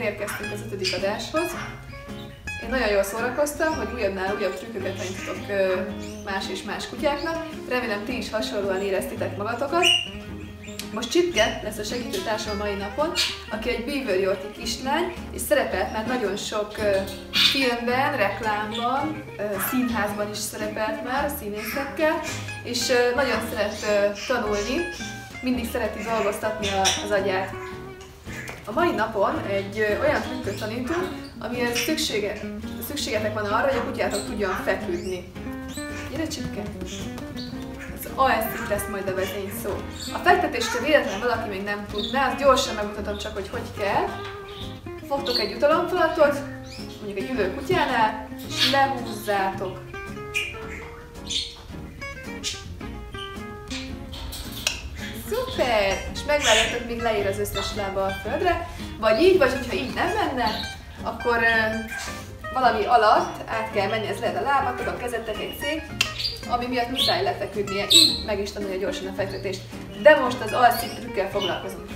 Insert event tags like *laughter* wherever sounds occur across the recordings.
elérkeztünk az ötödik adáshoz. Én nagyon jól szórakoztam, hogy újabbnál újabb trükköket tanítotok más és más kutyáknak. Remélem ti is hasonlóan éreztitek magatokat. Most Csipke lesz a segítőtársam mai napon, aki egy Beaver Yorkie kislány, és szerepelt már nagyon sok filmben, reklámban, színházban is szerepelt már színészekkel, és nagyon szeret tanulni, mindig szereti dolgoztatni az agyát. A mai napon egy olyan trükköt tanítunk, amihez szüksége, szükségetek van arra, hogy a kutyátok tudjon feküdni. Gyere Csipke! ASZ lesz majd a vezény szó. A fektetést, ha véletlenül valaki még nem tudná, azt gyorsan megmutatom csak, hogy hogy kell. Fogtok egy utalomfalatot, mondjuk egy ülő kutyánál, és lehúzzátok. Szuper! És megvárjátok, míg leír az összes lába a földre, vagy így, vagy hogyha így nem menne, akkor valami alatt át kell menni, ez lehet a lábatok, a kezetek, egy szék, ami miatt muszáj lefeküdnie, így meg is tanulja gyorsan a fektetést. De most az alszik trükkel foglalkozunk.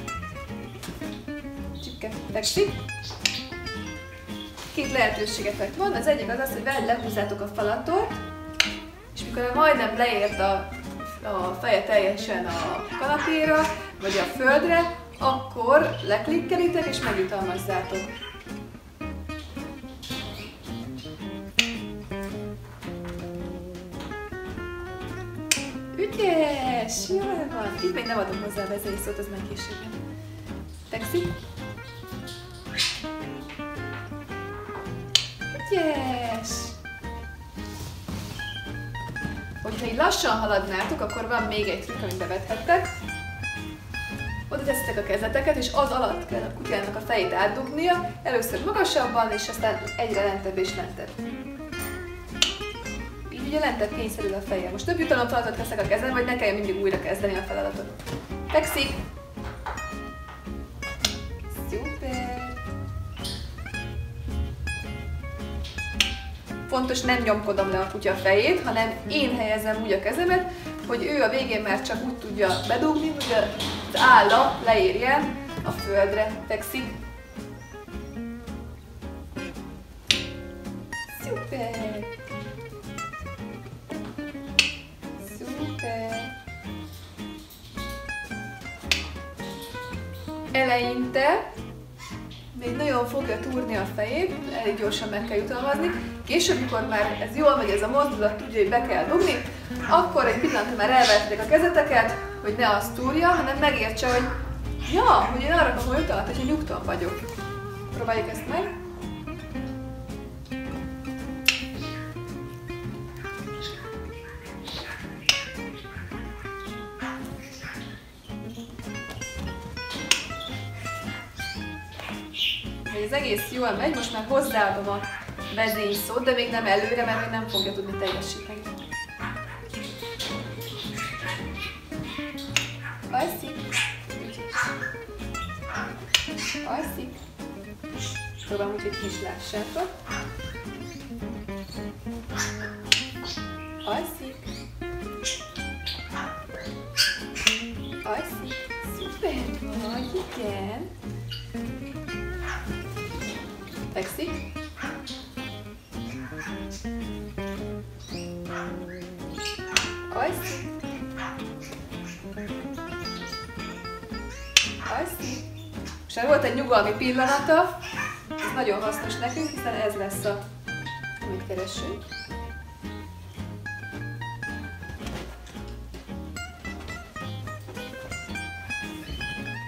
Csipke, fekszik. Két lehetőségetek van, az egyik az az, hogy veled lehúzzátok a falatot, és mikor majdnem leért a, a feje teljesen a kanapéra, vagy a földre, akkor leklikkelitek és megjutalmazzátok. Ügyes! Jól van. Itt még nem adom hozzá a vezély szót, az meg később. Taxi. Ügyes! Hogyha így lassan haladnátok, akkor van még egy trükk, amit bevethettek. Teszitek a kezeteket, és az alatt kell a kutyának a fejét átdugnia, először magasabban, és aztán egyre lentebb és lentebb ugye lentebb kényszerül a feje. Most több jutalom feladatot teszek a kezem, vagy ne kelljen mindig újra kezdeni a feladatot. Fekszik! Szuper! Fontos, nem nyomkodom le a kutya fejét, hanem én helyezem úgy a kezemet, hogy ő a végén már csak úgy tudja bedugni, hogy az álla leérjen a földre. Fekszik! Szuper! eleinte még nagyon fogja túrni a fejét, elég gyorsan meg kell jutalmazni. Később, mikor már ez jól megy, ez a mozdulat tudja, hogy be kell dugni, akkor egy pillanatra már elvették a kezeteket, hogy ne azt túrja, hanem megértse, hogy ja, hogy én arra kapom jutalmat, hogy nyugton vagyok. Próbáljuk ezt meg. hogy az egész jól megy, most már hozzáadom a vezényszót, de még nem előre, mert még nem fogja tudni teljesíteni. Alszik. Alszik. Próbálom úgy, hogy kis lássátok. Alszik. Alszik. Szuper vagy, igen. Fekszik. Alszik. És volt egy nyugalmi pillanata, ez nagyon hasznos nekünk, hiszen ez lesz a, amit keresünk.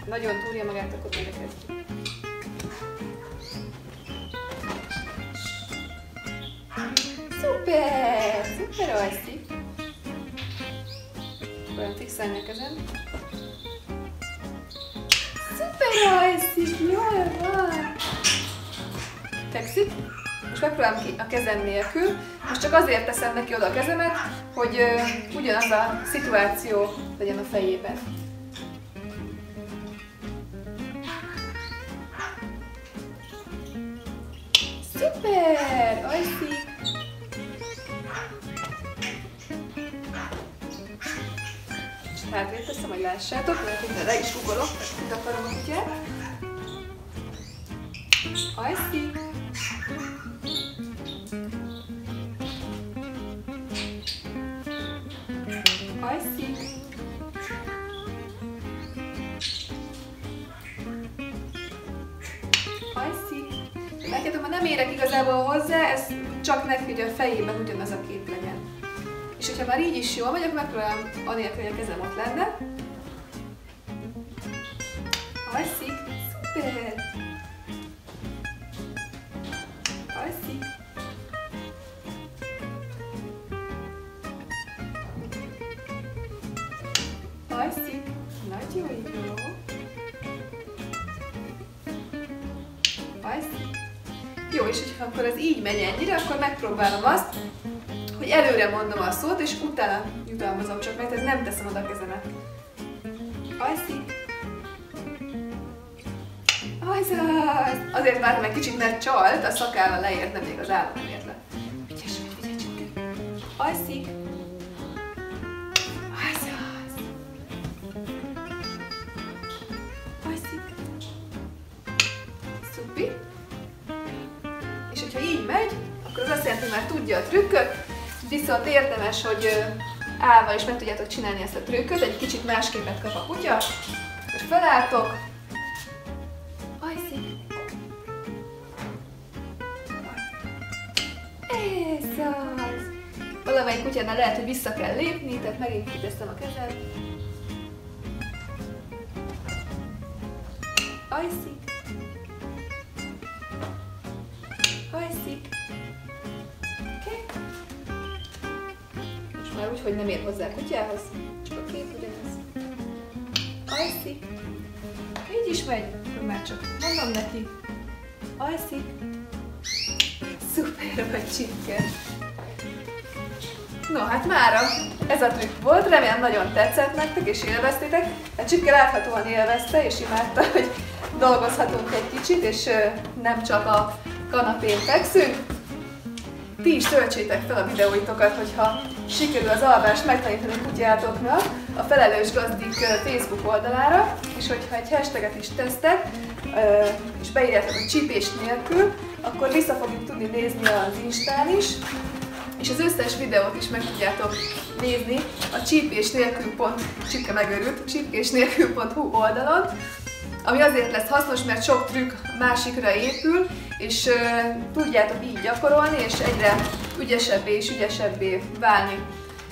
Nagyon túrja magát, akkor belekezdjük. Szuper! Szuper alszik! Olyan fixálni a kezem. Szuper alszik! Jól van! Fekszik. Most megpróbálom ki a kezem nélkül. Most csak azért teszem neki oda a kezemet, hogy uh, ugyanaz a szituáció legyen a fejében. Szuper! Alszik! Hátrébb teszem, hogy lássátok, mert én le is ugorok, itt akarom a kutyát. Hajszik. Hajszik. Hajszik. Neked, ha nem érek igazából hozzá, ez csak neki, hogy a fejében ugyanaz a kép. És hogyha már így is jól vagyok, megpróbálom anélkül, hogy a kezem ott lenne. Alszik, szuper! Alszik. Alszik, nagyon jó. Alszik. Jó, és hogyha akkor ez így megy ennyire, akkor megpróbálom azt, hogy előre mondom a szót, és utána jutalmazom csak meg, tehát nem teszem oda a kezemet. Alszik. Azaz! Azért vártam egy kicsit, mert csalt, a szakállal leért, nem még az állam nem ért le. Ügyes vagy, figyelj csak. Szupi. És hogyha így megy, akkor az azt jelenti, tudja a trükköt, viszont érdemes, hogy állva is meg tudjátok csinálni ezt a trükköt, egy kicsit másképpet kap a kutya, és felálltok, Ez az! Valamelyik kutyánál lehet, hogy vissza kell lépni, tehát megint kiteszem a kezem. Ajszik. Ajszik. Most már úgy, hogy nem ér hozzá a kutyához, csak a kép ugyanez. Ajszik. Így is megy, akkor már csak mondom neki. Ajszik. Szuper vagy csipke! No, hát mára ez a trükk volt, remélem nagyon tetszett nektek és élveztétek. A csipke láthatóan élvezte és imádta, *laughs* hogy dolgozhatunk egy kicsit, és nem csak a kanapén fekszünk. Ti is töltsétek fel a videóitokat, hogyha sikerül az alvást megtanítani kutyátoknak a Felelős Gazdik Facebook oldalára, és hogyha egy hashtaget is tesztek, és beírjátok a csípés nélkül, akkor vissza fogjuk tudni nézni az Instán is, és az összes videót is meg tudjátok nézni a csípés nélkül pont, csipke megörült, csípés nélkül.hu oldalon, ami azért lesz hasznos, mert sok trükk másikra épül, és tudjátok így gyakorolni, és egyre ügyesebbé és ügyesebbé válni.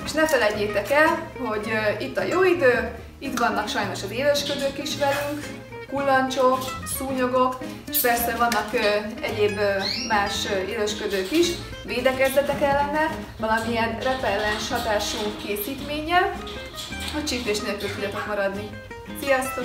És ne felejtjétek el, hogy itt a jó idő, itt vannak sajnos az élősködők is velünk, kullancsok, szúnyogok, és persze vannak ö, egyéb ö, más élősködők is, védekezzetek ellene, valamilyen repellens hatású készítménnyel, hogy csípés nélkül tudjatok maradni. Sziasztok!